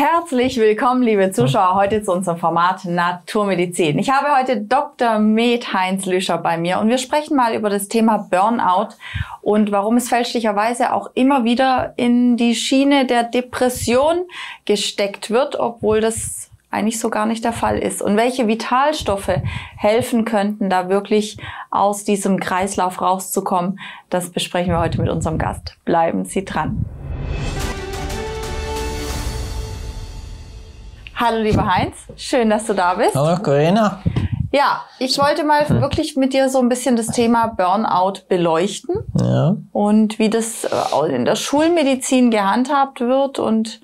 Herzlich willkommen, liebe Zuschauer, heute zu unserem Format Naturmedizin. Ich habe heute Dr. Med Heinz Lüscher bei mir und wir sprechen mal über das Thema Burnout und warum es fälschlicherweise auch immer wieder in die Schiene der Depression gesteckt wird, obwohl das eigentlich so gar nicht der Fall ist. Und welche Vitalstoffe helfen könnten, da wirklich aus diesem Kreislauf rauszukommen, das besprechen wir heute mit unserem Gast. Bleiben Sie dran. Hallo lieber Heinz, schön, dass du da bist. Hallo Corinna. Ja, ich wollte mal hm. wirklich mit dir so ein bisschen das Thema Burnout beleuchten ja. und wie das äh, in der Schulmedizin gehandhabt wird und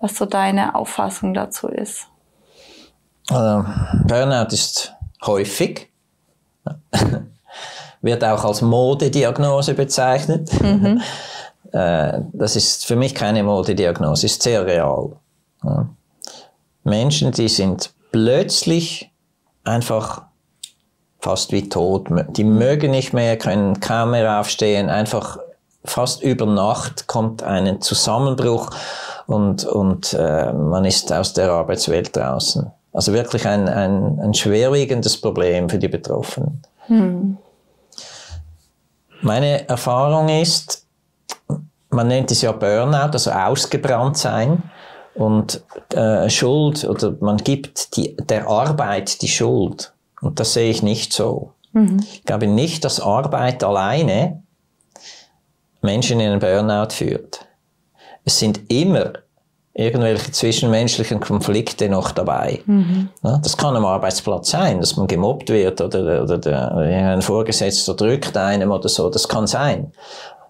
was so deine Auffassung dazu ist. Also, Burnout ist häufig, wird auch als Modediagnose bezeichnet. Mhm. Äh, das ist für mich keine Modediagnose, ist sehr real. Menschen, die sind plötzlich einfach fast wie tot. Die mögen nicht mehr, können kaum mehr aufstehen. Einfach fast über Nacht kommt ein Zusammenbruch und, und äh, man ist aus der Arbeitswelt draußen. Also wirklich ein, ein, ein schwerwiegendes Problem für die Betroffenen. Hm. Meine Erfahrung ist, man nennt es ja Burnout, also ausgebrannt sein. Und äh, Schuld oder man gibt die, der Arbeit die Schuld. Und das sehe ich nicht so. Mhm. Ich glaube nicht, dass Arbeit alleine Menschen in einen Burnout führt. Es sind immer irgendwelche zwischenmenschlichen Konflikte noch dabei. Mhm. Ja, das kann am Arbeitsplatz sein, dass man gemobbt wird oder, oder der, ein Vorgesetzter drückt einem oder so. Das kann sein.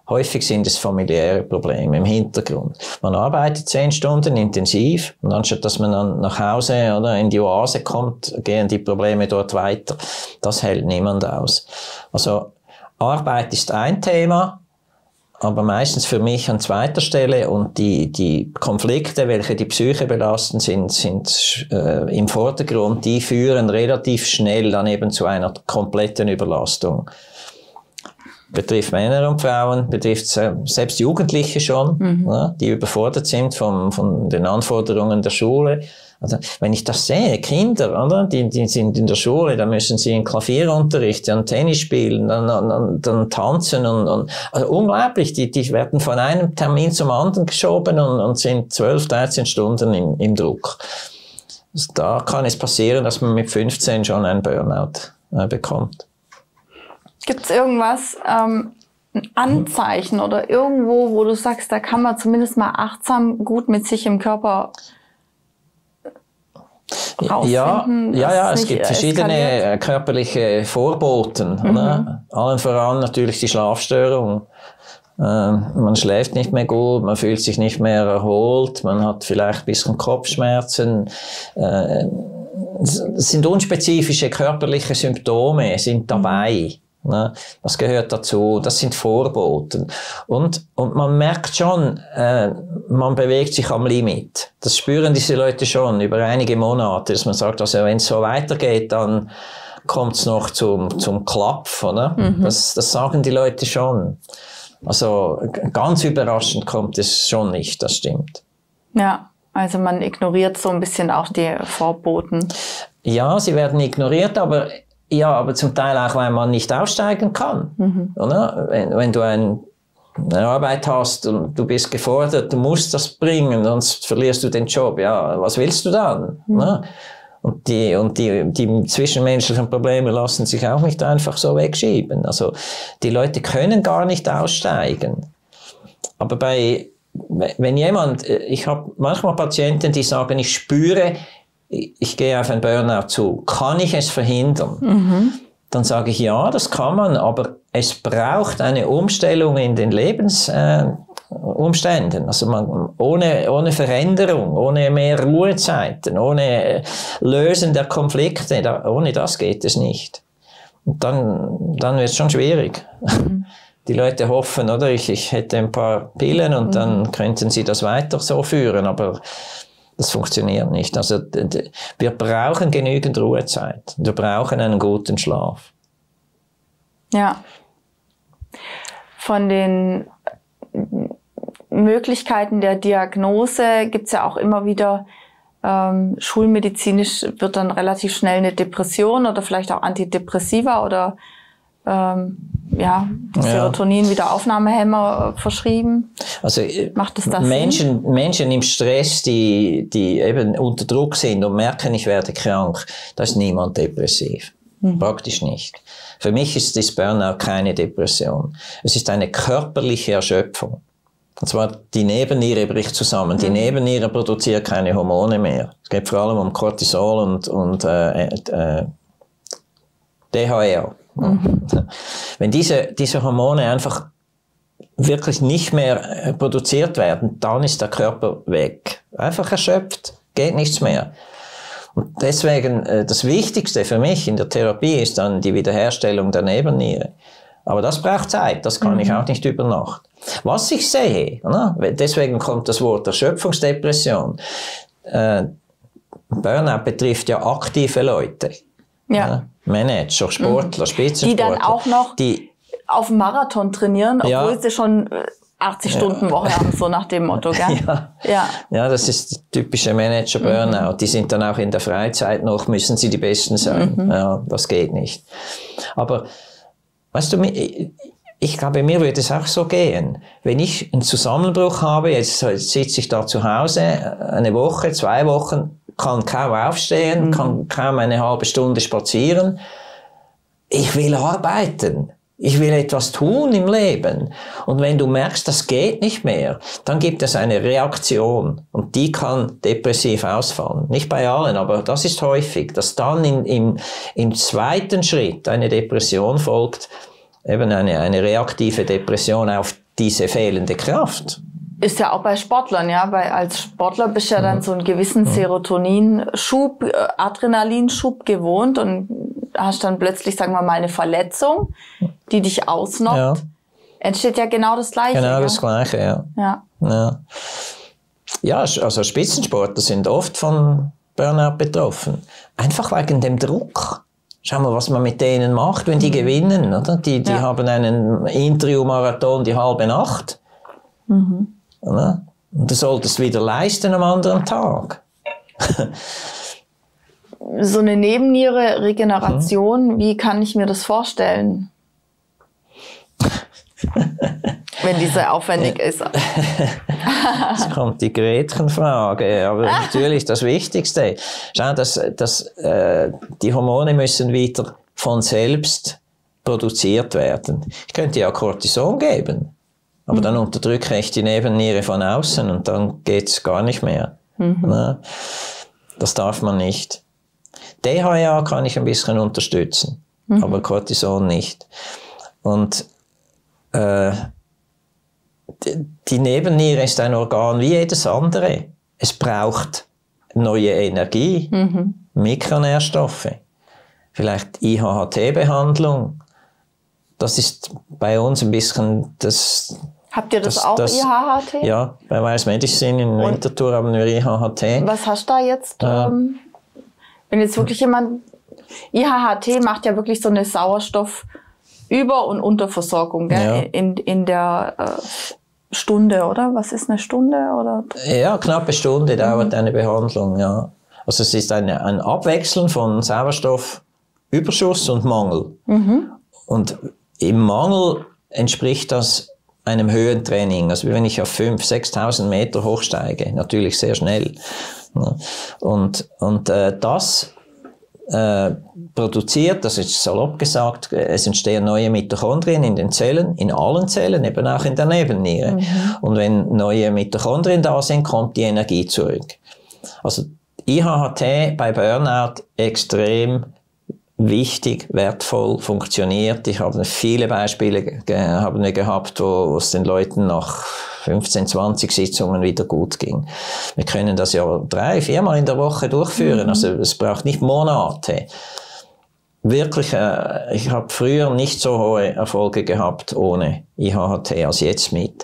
Häufig sind es familiäre Probleme im Hintergrund. Man arbeitet zehn Stunden intensiv und anstatt dass man dann nach Hause oder in die Oase kommt, gehen die Probleme dort weiter. Das hält niemand aus. Also Arbeit ist ein Thema, aber meistens für mich an zweiter Stelle und die, die Konflikte, welche die Psyche belasten, sind, sind äh, im Vordergrund, die führen relativ schnell dann eben zu einer kompletten Überlastung betrifft Männer und Frauen, betrifft selbst Jugendliche schon, mhm. ja, die überfordert sind von, von den Anforderungen der Schule. Also, wenn ich das sehe, Kinder, oder? Die, die sind in der Schule, da müssen sie in Klavierunterricht, dann Tennis spielen, dann, dann, dann tanzen und, und also unglaublich, die, die werden von einem Termin zum anderen geschoben und, und sind 12, 13 Stunden im, im Druck. Also da kann es passieren, dass man mit 15 schon einen Burnout äh, bekommt. Gibt es irgendwas, ähm, ein Anzeichen oder irgendwo, wo du sagst, da kann man zumindest mal achtsam gut mit sich im Körper ja, ja, ja, es gibt verschiedene eskaliert. körperliche Vorboten. Mhm. Oder? Allen voran natürlich die Schlafstörung. Ähm, man schläft nicht mehr gut, man fühlt sich nicht mehr erholt, man hat vielleicht ein bisschen Kopfschmerzen. Äh, es sind unspezifische körperliche Symptome, sind dabei. Ne? Das gehört dazu. Das sind Vorboten. Und, und man merkt schon, äh, man bewegt sich am Limit. Das spüren diese Leute schon über einige Monate, dass man sagt, also wenn es so weitergeht, dann kommt es noch zum, zum Klapf, oder? Mhm. Das, das sagen die Leute schon. Also ganz überraschend kommt es schon nicht, das stimmt. Ja, also man ignoriert so ein bisschen auch die Vorboten. Ja, sie werden ignoriert, aber ja, aber zum Teil auch, weil man nicht aussteigen kann. Mhm. Oder? Wenn, wenn du ein, eine Arbeit hast und du bist gefordert, du musst das bringen, sonst verlierst du den Job. Ja, was willst du dann? Mhm. Und die, und die, die zwischenmenschlichen Probleme lassen sich auch nicht einfach so wegschieben. Also, die Leute können gar nicht aussteigen. Aber bei, wenn jemand, ich habe manchmal Patienten, die sagen, ich spüre, ich gehe auf ein Burnout zu, kann ich es verhindern? Mhm. Dann sage ich ja, das kann man, aber es braucht eine Umstellung in den Lebensumständen. Äh, also man, ohne, ohne Veränderung, ohne mehr Ruhezeiten, ohne Lösen der Konflikte, da, ohne das geht es nicht. Und dann, dann wird es schon schwierig. Mhm. Die Leute hoffen, oder? Ich, ich hätte ein paar Pillen und mhm. dann könnten sie das weiter so führen, aber das funktioniert nicht. Also wir brauchen genügend Ruhezeit. Wir brauchen einen guten Schlaf. Ja. Von den Möglichkeiten der Diagnose gibt es ja auch immer wieder ähm, schulmedizinisch wird dann relativ schnell eine Depression oder vielleicht auch Antidepressiva oder ähm, ja, Serotonin, ja. Wiederaufnahmehämmer äh, verschrieben. Also macht es das Menschen, Sinn? Menschen im Stress, die, die eben unter Druck sind und merken, ich werde krank, da ist niemand depressiv. Mhm. Praktisch nicht. Für mich ist das Burnout keine Depression. Es ist eine körperliche Erschöpfung. Und zwar die Nebenniere bricht zusammen. Die mhm. Nebenniere produziert keine Hormone mehr. Es geht vor allem um Cortisol und, und äh, äh, DHR. Mhm. Wenn diese, diese Hormone einfach wirklich nicht mehr äh, produziert werden, dann ist der Körper weg. Einfach erschöpft, geht nichts mehr. Und deswegen, äh, das Wichtigste für mich in der Therapie ist dann die Wiederherstellung der Nebenniere. Aber das braucht Zeit, das kann mhm. ich auch nicht über Nacht. Was ich sehe, oder? deswegen kommt das Wort Erschöpfungsdepression. Äh, Burnout betrifft ja aktive Leute. Ja. Manager, Sportler, mhm. Spitzensportler. Die dann auch noch die, auf Marathon trainieren, obwohl ja. sie schon 80 äh, Stunden Woche haben, so nach dem Motto, gell? Ja, ja. ja das ist typische Manager-Burnout. Mhm. Die sind dann auch in der Freizeit noch, müssen sie die Besten sein. Mhm. Ja, das geht nicht. Aber, weißt du, ich glaube, mir würde es auch so gehen. Wenn ich einen Zusammenbruch habe, jetzt sitze ich da zu Hause, eine Woche, zwei Wochen, kann kaum aufstehen, mhm. kann kaum eine halbe Stunde spazieren. Ich will arbeiten. Ich will etwas tun im Leben. Und wenn du merkst, das geht nicht mehr, dann gibt es eine Reaktion. Und die kann depressiv ausfallen. Nicht bei allen, aber das ist häufig, dass dann in, in, im zweiten Schritt eine Depression folgt, eben eine, eine reaktive Depression auf diese fehlende Kraft. Ist ja auch bei Sportlern, ja, weil als Sportler bist du ja dann so einen gewissen Serotoninschub, äh, Adrenalinschub gewohnt und hast dann plötzlich, sagen wir mal, eine Verletzung, die dich ausnockt. Ja. Entsteht ja genau das Gleiche. Genau ja? das Gleiche, ja. Ja. ja. Ja, also Spitzensportler sind oft von Burnout betroffen. Einfach wegen dem Druck. Schau mal, was man mit denen macht, wenn die mhm. gewinnen, oder? Die, die ja. haben einen Interview-Marathon die halbe Nacht. Mhm. Oder? Und du solltest wieder leisten am anderen Tag. so eine Nebenniere, Regeneration, mhm. wie kann ich mir das vorstellen? Wenn die so aufwendig ist. Jetzt kommt die Gretchenfrage, aber natürlich das Wichtigste. Schau, dass, dass, äh, die Hormone müssen wieder von selbst produziert werden. Ich könnte ja Cortison geben, aber mhm. dann unterdrücke ich die Nebenniere von außen und dann geht's gar nicht mehr. Mhm. Das darf man nicht. DHA kann ich ein bisschen unterstützen, mhm. aber Cortison nicht. Und äh, die Nebenniere ist ein Organ wie jedes andere. Es braucht neue Energie, mhm. Mikronährstoffe, vielleicht IHHT-Behandlung. Das ist bei uns ein bisschen das. Habt ihr das, das auch, das, IHHT? Ja, bei Weiß Medicine in Und Winterthur haben wir IHHT. Was hast du da jetzt? Äh, ähm, wenn jetzt wirklich jemand. IHHT macht ja wirklich so eine Sauerstoff- über- und Unterversorgung gell? Ja. In, in der äh, Stunde, oder? Was ist eine Stunde? Oder? Ja, knappe Stunde dauert eine Behandlung, ja. Also es ist eine, ein Abwechseln von Sauerstoffüberschuss und Mangel. Mhm. Und im Mangel entspricht das einem Höhentraining. Also wenn ich auf 5.000, 6.000 Meter hochsteige, natürlich sehr schnell. Und, und äh, das äh, produziert, das ist salopp gesagt, es entstehen neue Mitochondrien in den Zellen, in allen Zellen, eben auch in der Nebenniere. Mhm. Und wenn neue Mitochondrien da sind, kommt die Energie zurück. Also IHHT bei Burnout extrem wichtig, wertvoll, funktioniert. Ich habe viele Beispiele ge haben wir gehabt, wo, wo es den Leuten nach 15, 20 Sitzungen wieder gut ging. Wir können das ja drei, viermal in der Woche durchführen. Mhm. Also es braucht nicht Monate. Wirklich, äh, ich habe früher nicht so hohe Erfolge gehabt ohne IHHT als jetzt mit.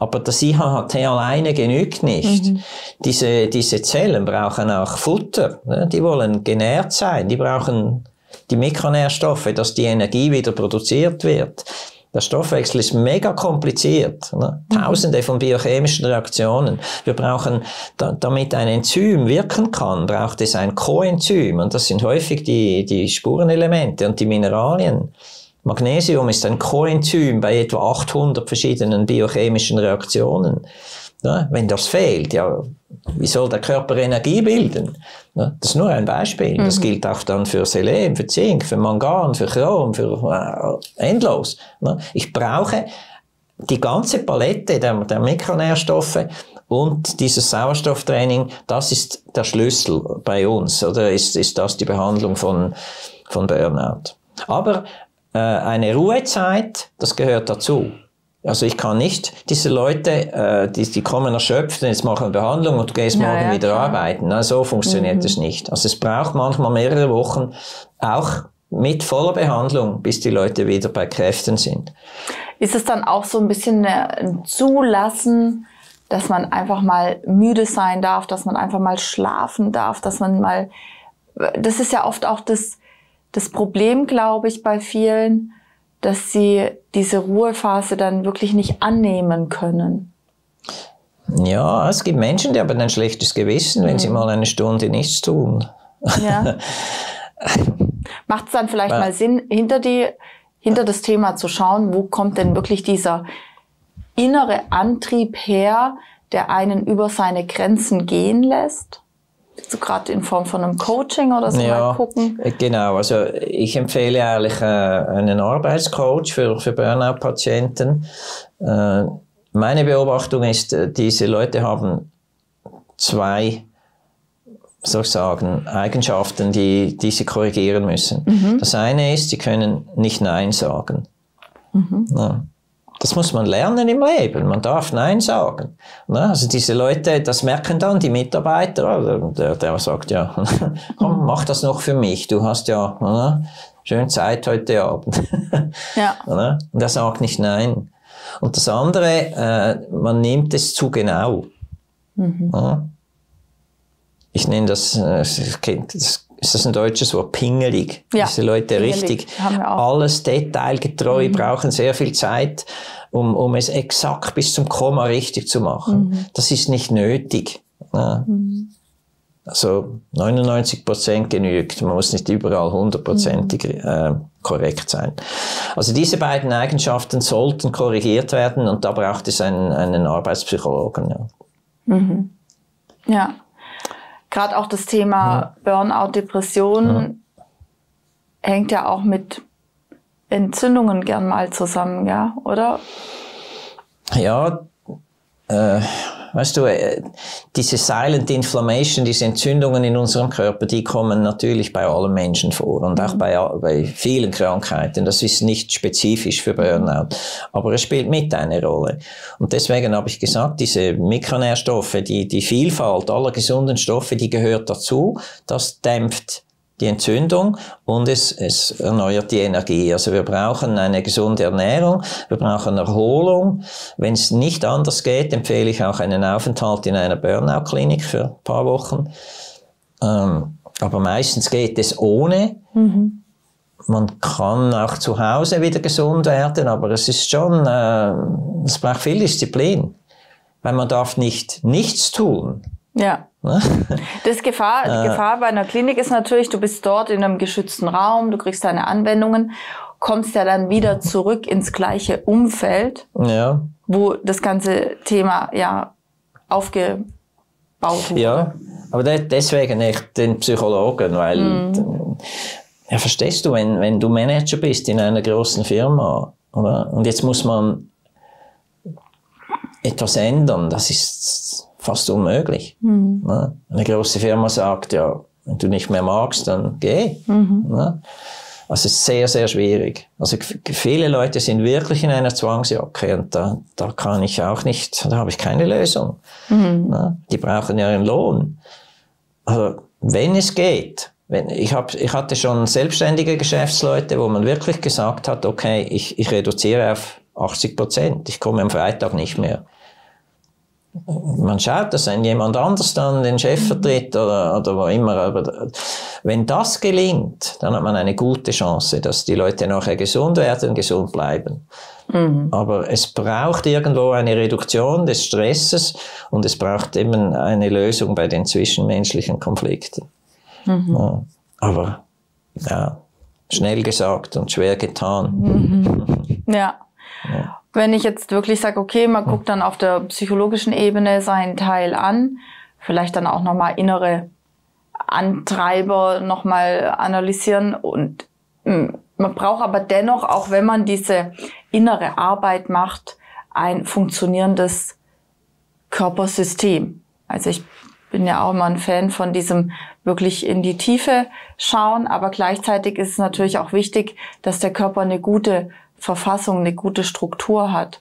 Aber das IHHT alleine genügt nicht. Mhm. Diese, diese Zellen brauchen auch Futter. Ne? Die wollen genährt sein. Die brauchen die Mikronährstoffe, dass die Energie wieder produziert wird. Der Stoffwechsel ist mega kompliziert. Ne? Tausende von biochemischen Reaktionen. Wir brauchen, da, damit ein Enzym wirken kann, braucht es ein Coenzym. Und das sind häufig die, die Spurenelemente und die Mineralien. Magnesium ist ein Coenzym bei etwa 800 verschiedenen biochemischen Reaktionen. Ja, wenn das fehlt, ja, wie soll der Körper Energie bilden? Ja, das ist nur ein Beispiel. Mhm. Das gilt auch dann für Selen, für Zink, für Mangan, für Chrom, für äh, endlos. Ja, ich brauche die ganze Palette der, der Mikronährstoffe und dieses Sauerstofftraining, das ist der Schlüssel bei uns, oder ist, ist das die Behandlung von, von Burnout. Aber äh, eine Ruhezeit, das gehört dazu. Also ich kann nicht diese Leute, äh, die, die kommen erschöpft jetzt machen wir Behandlung und du gehst morgen ja, wieder klar. arbeiten. Na, so funktioniert mhm. es nicht. Also es braucht manchmal mehrere Wochen, auch mit voller Behandlung, bis die Leute wieder bei Kräften sind. Ist es dann auch so ein bisschen ein Zulassen, dass man einfach mal müde sein darf, dass man einfach mal schlafen darf, dass man mal, das ist ja oft auch das, das Problem, glaube ich, bei vielen, dass sie diese Ruhephase dann wirklich nicht annehmen können. Ja, es gibt Menschen, die haben ein schlechtes Gewissen, wenn mhm. sie mal eine Stunde nichts tun. Ja. Macht es dann vielleicht ja. mal Sinn, hinter, die, hinter das Thema zu schauen, wo kommt denn wirklich dieser innere Antrieb her, der einen über seine Grenzen gehen lässt? So gerade in Form von einem Coaching oder so ja, mal gucken? Genau, also ich empfehle eigentlich äh, einen Arbeitscoach für, für Burnout-Patienten. Äh, meine Beobachtung ist, äh, diese Leute haben zwei soll ich sagen, Eigenschaften, die, die sie korrigieren müssen. Mhm. Das eine ist, sie können nicht Nein sagen. Mhm. Ja. Das muss man lernen im Leben. Man darf Nein sagen. Also diese Leute, das merken dann die Mitarbeiter. Der, der sagt ja, komm, mach das noch für mich. Du hast ja schön Zeit heute Abend. Ja. Und er sagt nicht Nein. Und das andere, äh, man nimmt es zu genau. Mhm. Ich nenne das, äh, das ist das ein deutsches Wort, pingelig. Ja, Diese Leute pingelig. richtig alles detailgetreu, mhm. brauchen sehr viel Zeit, um, um es exakt bis zum Komma richtig zu machen. Mhm. Das ist nicht nötig. Ja. Mhm. Also 99 Prozent genügt. Man muss nicht überall hundertprozentig mhm. äh, korrekt sein. Also diese beiden Eigenschaften sollten korrigiert werden und da braucht es einen, einen Arbeitspsychologen. Ja. Mhm. ja gerade auch das Thema Burnout, Depression hängt ja auch mit Entzündungen gern mal zusammen, ja, oder? Ja, äh, weißt du, äh, diese Silent Inflammation, diese Entzündungen in unserem Körper, die kommen natürlich bei allen Menschen vor und auch mhm. bei, bei vielen Krankheiten. Das ist nicht spezifisch für Burnout, aber es spielt mit eine Rolle. Und deswegen habe ich gesagt, diese Mikronährstoffe, die, die Vielfalt aller gesunden Stoffe, die gehört dazu. Das dämpft die Entzündung und es, es erneuert die Energie. Also wir brauchen eine gesunde Ernährung, wir brauchen Erholung. Wenn es nicht anders geht, empfehle ich auch einen Aufenthalt in einer Burnout-Klinik für ein paar Wochen. Ähm, aber meistens geht es ohne. Mhm. Man kann auch zu Hause wieder gesund werden, aber es ist schon, äh, es braucht viel Disziplin. Weil man darf nicht nichts tun. Ja. Das Gefahr, die äh. Gefahr bei einer Klinik ist natürlich, du bist dort in einem geschützten Raum, du kriegst deine Anwendungen, kommst ja dann wieder zurück ins gleiche Umfeld, ja. wo das ganze Thema ja aufgebaut wurde. Ja, aber deswegen nicht den Psychologen, weil mhm. ja, verstehst du, wenn, wenn du Manager bist in einer großen Firma, oder? Und jetzt muss man etwas ändern, das ist fast unmöglich. Mhm. Ne? Eine große Firma sagt, ja, wenn du nicht mehr magst, dann geh. Mhm. Ne? Also es ist sehr, sehr schwierig. Also viele Leute sind wirklich in einer Zwangsjacke und da, da kann ich auch nicht, da habe ich keine Lösung. Mhm. Ne? Die brauchen ja einen Lohn. Also wenn es geht, wenn, ich, hab, ich hatte schon selbstständige Geschäftsleute, wo man wirklich gesagt hat, okay, ich, ich reduziere auf 80 Prozent, ich komme am Freitag nicht mehr. Man schaut, dass ein jemand anders dann den Chef vertritt oder, oder wo immer. Aber wenn das gelingt, dann hat man eine gute Chance, dass die Leute nachher gesund werden, gesund bleiben. Mhm. Aber es braucht irgendwo eine Reduktion des Stresses und es braucht eben eine Lösung bei den zwischenmenschlichen Konflikten. Mhm. Ja, aber ja, schnell gesagt und schwer getan. Mhm. Ja. ja. Wenn ich jetzt wirklich sage, okay, man guckt dann auf der psychologischen Ebene seinen Teil an, vielleicht dann auch nochmal innere Antreiber nochmal analysieren und hm, man braucht aber dennoch, auch wenn man diese innere Arbeit macht, ein funktionierendes Körpersystem. Also ich bin ja auch immer ein Fan von diesem wirklich in die Tiefe schauen, aber gleichzeitig ist es natürlich auch wichtig, dass der Körper eine gute Verfassung, eine gute Struktur hat.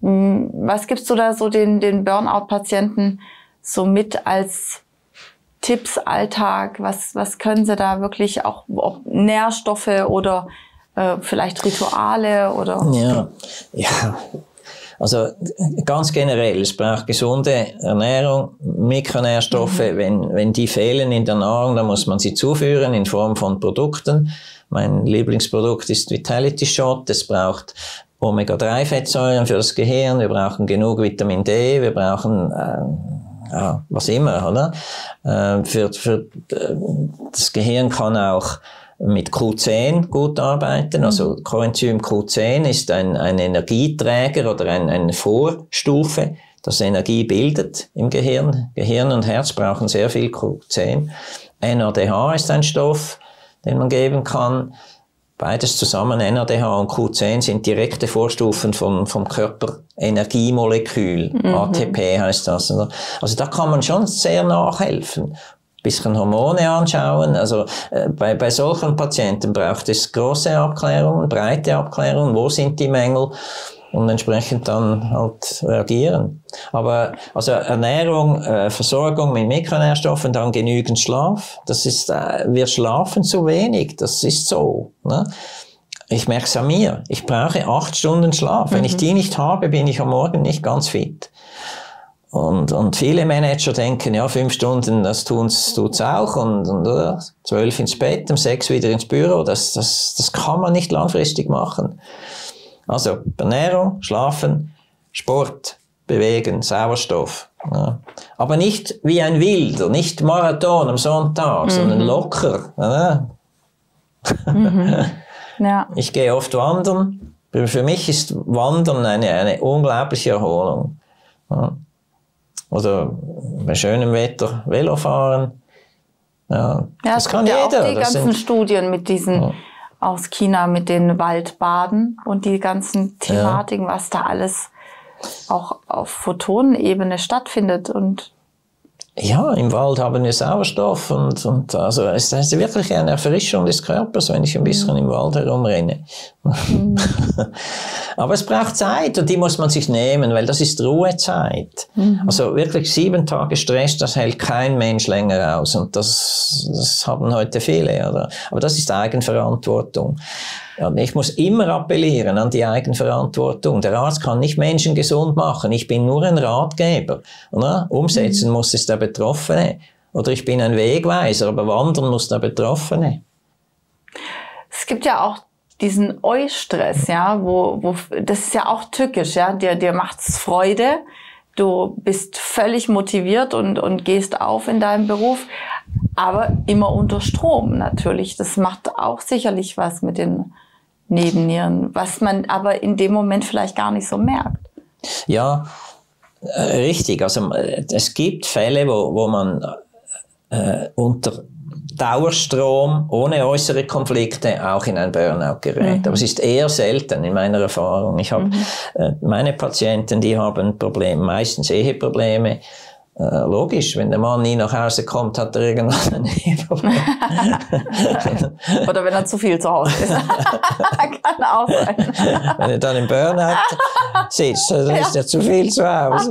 Hm, was gibst du da so den, den Burnout-Patienten so mit als Tipps, Alltag? Was, was können sie da wirklich auch, auch Nährstoffe oder äh, vielleicht Rituale oder? Ja, ja. Also ganz generell, es braucht gesunde Ernährung, Mikronährstoffe. Mhm. Wenn, wenn die fehlen in der Nahrung, dann muss man sie zuführen in Form von Produkten. Mein Lieblingsprodukt ist Vitality Shot. Es braucht Omega-3-Fettsäuren für das Gehirn. Wir brauchen genug Vitamin D. Wir brauchen äh, ja, was immer, oder? Äh, für, für äh, das Gehirn kann auch mit Q10 gut arbeiten. Also mhm. Coenzym Q10 ist ein, ein Energieträger oder ein, eine Vorstufe, das Energie bildet im Gehirn. Gehirn und Herz brauchen sehr viel Q10. NADH ist ein Stoff, den man geben kann. Beides zusammen, NADH und Q10, sind direkte Vorstufen vom, vom Körperenergiemolekül. Mhm. ATP heißt das. Also da kann man schon sehr nachhelfen. Bisschen Hormone anschauen. Also äh, bei, bei solchen Patienten braucht es große Abklärungen, breite Abklärungen. Wo sind die Mängel? Und entsprechend dann halt reagieren. Aber also Ernährung, äh, Versorgung mit Mikronährstoffen, dann genügend Schlaf. Das ist, äh, wir schlafen zu wenig. Das ist so. Ne? Ich merke es an mir. Ich brauche acht Stunden Schlaf. Mhm. Wenn ich mhm. die nicht habe, bin ich am Morgen nicht ganz fit. Und, und viele Manager denken, ja, fünf Stunden, das tun's, tut's auch, und, und oder? zwölf ins Bett, um sechs wieder ins Büro. Das, das, das kann man nicht langfristig machen. Also Ernährung, Schlafen, Sport, Bewegen, Sauerstoff. Ja. Aber nicht wie ein Wilder, nicht Marathon am Sonntag, mhm. sondern locker. Ja. Mhm. Ja. Ich gehe oft wandern. Für mich ist Wandern eine, eine unglaubliche Erholung. Oder bei schönem Wetter Velo fahren. Ja, ja das kann jeder. Auch die das ganzen sind, Studien mit diesen aus China mit den Waldbaden und die ganzen Thematiken, ja. was da alles auch auf Photonenebene stattfindet und ja, im Wald haben wir Sauerstoff und, und also es ist wirklich eine Erfrischung des Körpers, wenn ich ein bisschen mhm. im Wald herumrenne. Mhm. Aber es braucht Zeit und die muss man sich nehmen, weil das ist Ruhezeit. Mhm. Also wirklich sieben Tage Stress, das hält kein Mensch länger aus und das, das haben heute viele. Oder? Aber das ist Eigenverantwortung. Ich muss immer appellieren an die Eigenverantwortung. Der Arzt kann nicht Menschen gesund machen. Ich bin nur ein Ratgeber. Oder? Umsetzen mhm. muss es der Betroffene. Oder ich bin ein Wegweiser, aber wandern muss der Betroffene. Es gibt ja auch diesen Eustress, ja, wo, wo, das ist ja auch tückisch, ja, dir, dir macht's Freude, du bist völlig motiviert und, und gehst auf in deinem Beruf, aber immer unter Strom natürlich. Das macht auch sicherlich was mit den Nebennieren, was man aber in dem Moment vielleicht gar nicht so merkt. Ja, äh, richtig. Also äh, es gibt Fälle, wo, wo man äh, unter Dauerstrom ohne äußere Konflikte auch in ein Burnout gerät. Mhm. Aber es ist eher selten in meiner Erfahrung. Ich habe mhm. äh, meine Patienten, die haben Probleme, meistens Eheprobleme, äh, logisch, wenn der Mann nie nach Hause kommt, hat er irgendwann ein Problem. Oder wenn er zu viel zu Hause ist. Kann auch sein. wenn er dann im Burnout sitzt, dann ja. ist er zu viel zu Hause.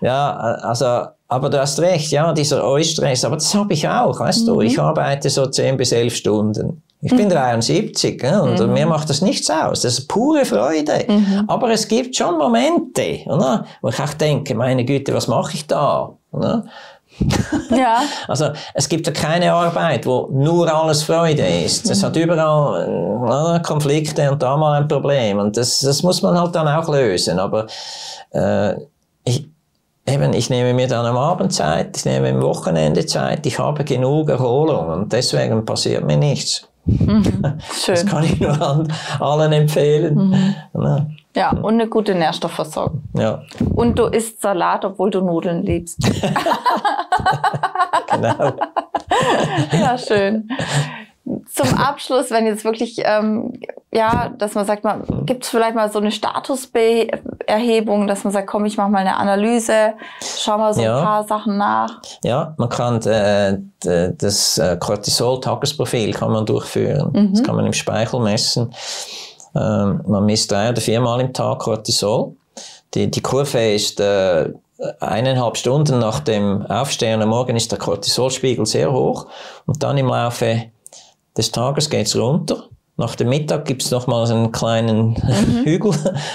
ja, also, aber du hast recht, ja, dieser Eustress, aber das habe ich auch, weißt mhm. du, ich arbeite so 10 bis 11 Stunden Ich bin 73 ja, und mhm. mir macht das nichts aus. Das ist pure Freude. Mhm. Aber es gibt schon Momente, oder? wo ich auch denke, meine Güte, was mache ich da? Oder? Ja. Also es gibt ja keine Arbeit, wo nur alles Freude ist. Es mhm. hat überall äh, Konflikte und da mal ein Problem und das, das muss man halt dann auch lösen. Aber äh, ich, eben, ich nehme mir dann am Abend Zeit, ich nehme am Wochenende Zeit, ich habe genug Erholung und deswegen passiert mir nichts. Mhm. Schön. Das kann ich nur allen empfehlen. Mhm. Ja. Ja, und eine gute Nährstoffversorgung. Ja. Und du isst Salat, obwohl du Nudeln liebst. genau. ja, schön. Zum Abschluss, wenn jetzt wirklich, ähm, ja, dass man sagt, man gibt es vielleicht mal so eine Statuserhebung, dass man sagt, komm, ich mache mal eine Analyse, schau mal so ja. ein paar Sachen nach. Ja, man kann äh, das äh, Cortisol-Tagesprofil kann man durchführen. Mhm. Das kann man im Speichel messen. Ähm, man misst drei oder viermal im Tag Cortisol. Die, die Kurve ist äh, eineinhalb Stunden nach dem Aufstehen am Morgen ist der Cortisolspiegel sehr hoch und dann im Laufe des Tages geht's runter. Nach dem Mittag gibt's noch mal einen kleinen mhm. Hügel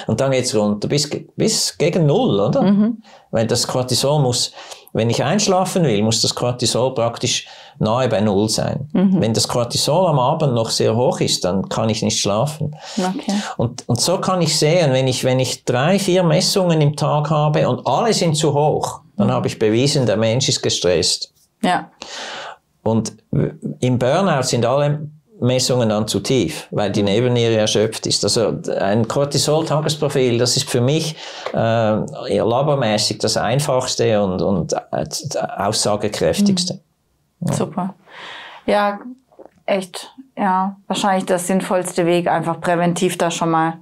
und dann geht's runter bis, bis gegen Null, oder? Mhm. Weil das Cortisol muss wenn ich einschlafen will, muss das Cortisol praktisch nahe bei Null sein. Mhm. Wenn das Cortisol am Abend noch sehr hoch ist, dann kann ich nicht schlafen. Okay. Und, und so kann ich sehen, wenn ich, wenn ich drei, vier Messungen im Tag habe und alle sind zu hoch, dann mhm. habe ich bewiesen, der Mensch ist gestresst. Ja. Und im Burnout sind alle Messungen dann zu tief, weil die Nebenniere erschöpft ist. Also ein Cortisol-Tagesprofil, das ist für mich äh, labormäßig das einfachste und, und äh, aussagekräftigste. Mhm. Ja. Super. Ja, echt, ja, wahrscheinlich der sinnvollste Weg, einfach präventiv da schon mal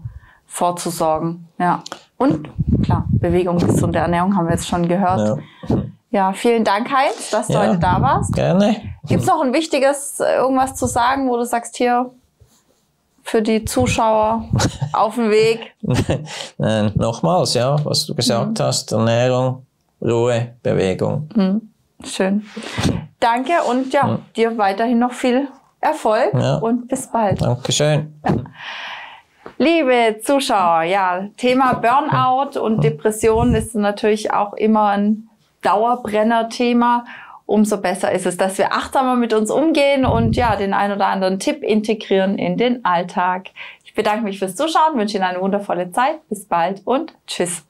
vorzusorgen. Ja. Und klar, Bewegung, gesunde Ernährung haben wir jetzt schon gehört. Ja. Ja, vielen Dank, Heinz, dass du ja, heute da warst. Gerne. Gibt es noch ein wichtiges, äh, irgendwas zu sagen, wo du sagst, hier für die Zuschauer auf dem Weg? Nein, nochmals, ja, was du gesagt mhm. hast, Ernährung, Ruhe, Bewegung. Mhm. Schön. Danke und ja, mhm. dir weiterhin noch viel Erfolg ja. und bis bald. Dankeschön. Ja. Liebe Zuschauer, ja, Thema Burnout und Depression ist natürlich auch immer ein Dauerbrenner-Thema, umso besser ist es, dass wir achtsamer mit uns umgehen und ja, den ein oder anderen Tipp integrieren in den Alltag. Ich bedanke mich fürs Zuschauen, wünsche Ihnen eine wundervolle Zeit. Bis bald und tschüss.